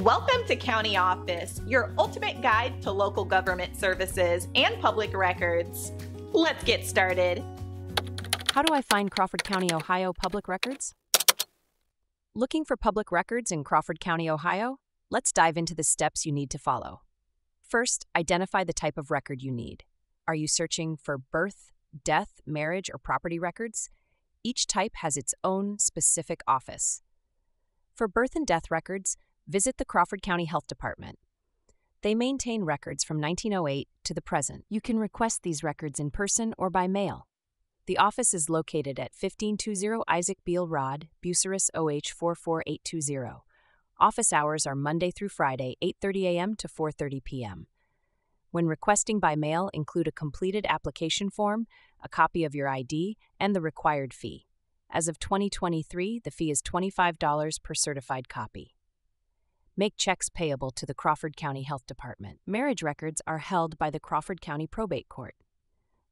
Welcome to County Office, your ultimate guide to local government services and public records. Let's get started. How do I find Crawford County, Ohio public records? Looking for public records in Crawford County, Ohio? Let's dive into the steps you need to follow. First, identify the type of record you need. Are you searching for birth, death, marriage, or property records? Each type has its own specific office. For birth and death records, visit the Crawford County Health Department. They maintain records from 1908 to the present. You can request these records in person or by mail. The office is located at 1520 Isaac Beal Road, Bucyrus OH 44820. Office hours are Monday through Friday, 8:30 a.m. to 4:30 p.m. When requesting by mail, include a completed application form, a copy of your ID, and the required fee. As of 2023, the fee is $25 per certified copy. Make checks payable to the Crawford County Health Department. Marriage records are held by the Crawford County Probate Court.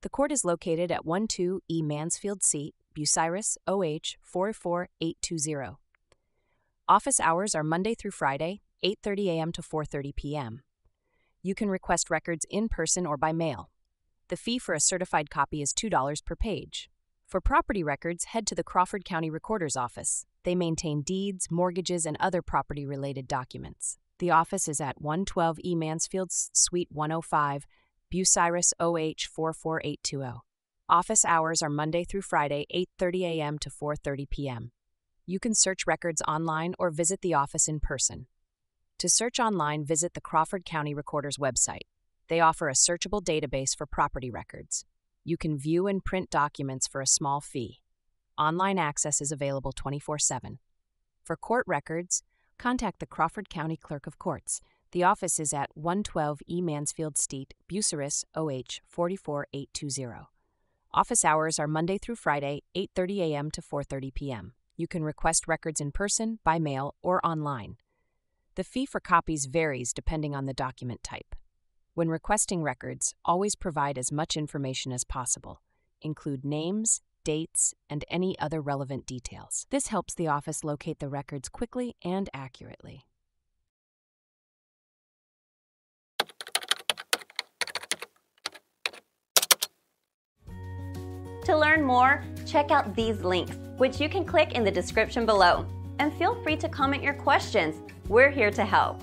The court is located at 12 E Mansfield Street, Bucyrus, OH 44820. Office hours are Monday through Friday, 8:30 a.m. to 4:30 p.m. You can request records in person or by mail. The fee for a certified copy is $2 per page. For property records, head to the Crawford County Recorder's Office. They maintain deeds, mortgages, and other property related documents. The office is at 112 E Mansfield, Suite 105, Bucyrus OH 44820. Office hours are Monday through Friday, 8:30 a.m. to 4:30 p.m. You can search records online or visit the office in person. To search online, visit the Crawford County Recorder's website. They offer a searchable database for property records. You can view and print documents for a small fee. Online access is available 24 7. For court records, contact the Crawford County Clerk of Courts. The office is at 112 E Mansfield Street, Bucyrus, OH 44820. Office hours are Monday through Friday, 8:30 a.m. to 4:30 p.m. You can request records in person, by mail, or online. The fee for copies varies depending on the document type. When requesting records, always provide as much information as possible. Include names, dates, and any other relevant details. This helps the office locate the records quickly and accurately. To learn more, check out these links, which you can click in the description below. And feel free to comment your questions. We're here to help.